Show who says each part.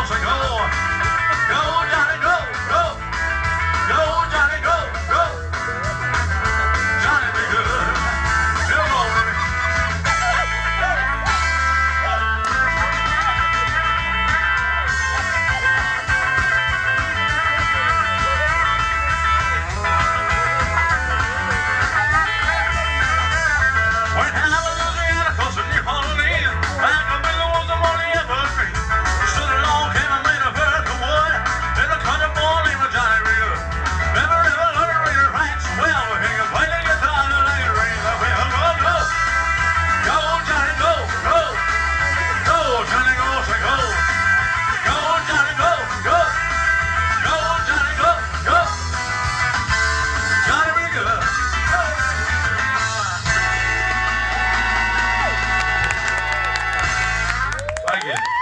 Speaker 1: miles ago. Dragon.